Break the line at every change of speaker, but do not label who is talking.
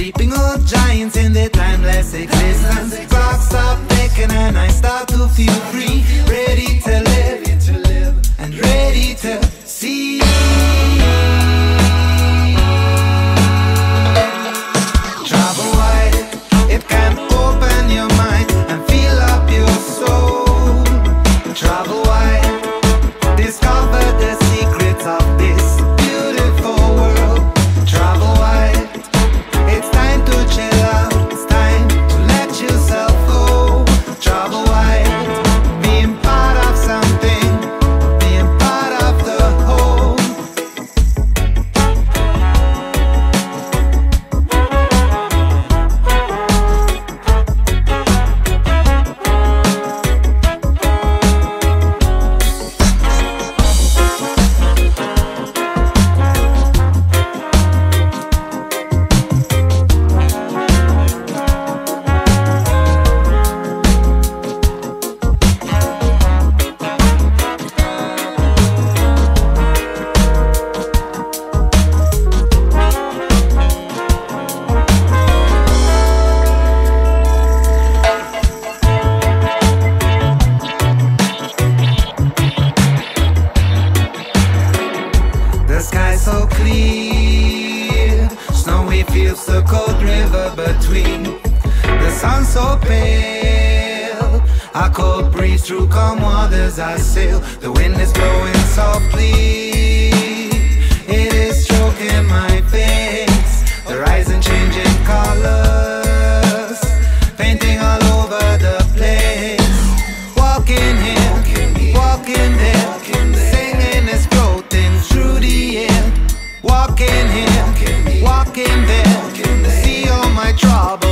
Sleeping old giants in their timeless existence Clocks stop ticking and I stop. Sky so clear, snowy fields, the cold river between. The sun so pale, a cold breeze through calm waters I sail. The wind is blowing softly. him, walk in there, see all my troubles.